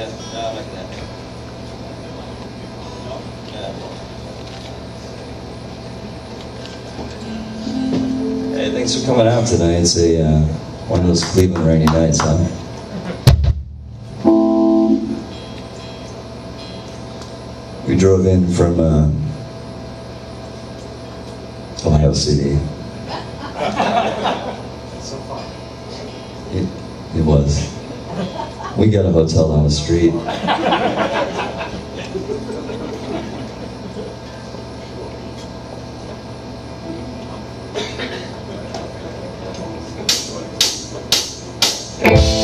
Yeah, no, like that. Yeah. Hey, thanks for coming out tonight. It's a uh, one of those Cleveland rainy nights, huh? We drove in from uh, Ohio City. So far. It, it was. We got a hotel on the street.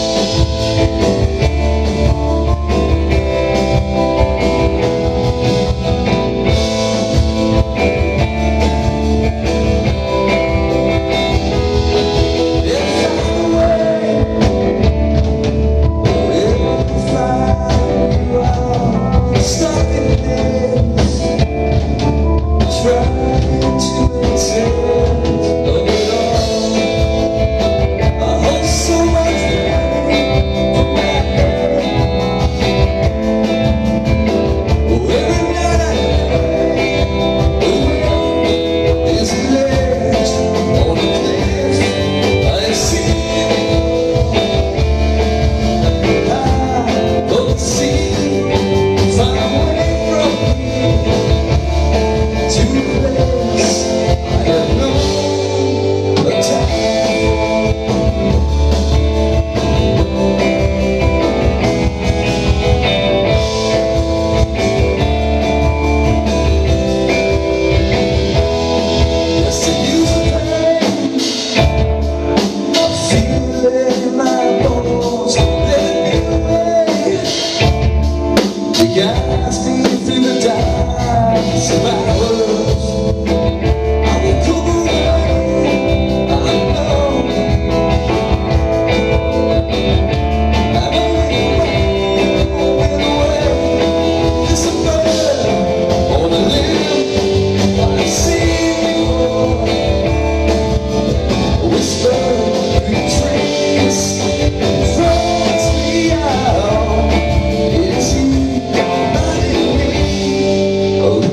guys me through the dark.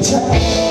to.